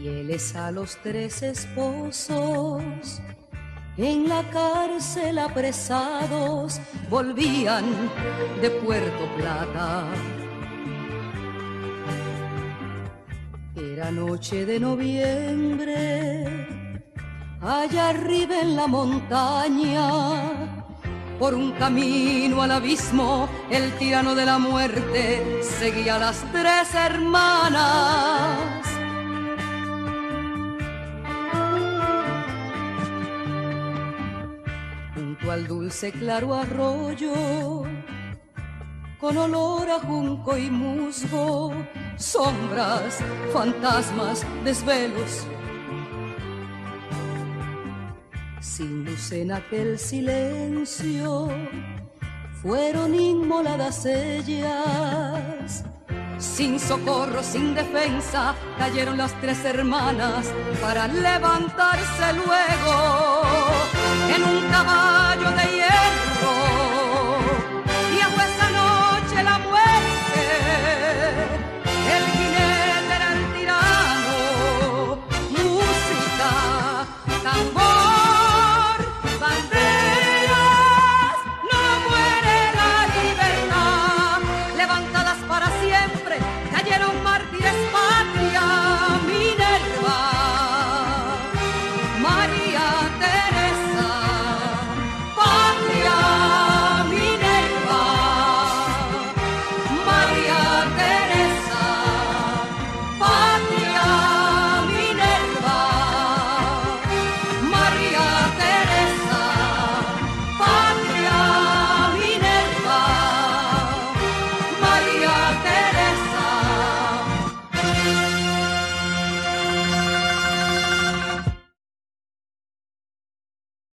fieles a los tres esposos, en la cárcel apresados, volvían de Puerto Plata. Era noche de noviembre, allá arriba en la montaña, por un camino al abismo, el tirano de la muerte seguía a las tres hermanas. Al dulce claro arroyo, con olor a junco y musgo, sombras, fantasmas, desvelos sin luz en aquel silencio, fueron inmoladas ellas. Sin socorro, sin defensa, cayeron las tres hermanas para levantarse luego en un caballo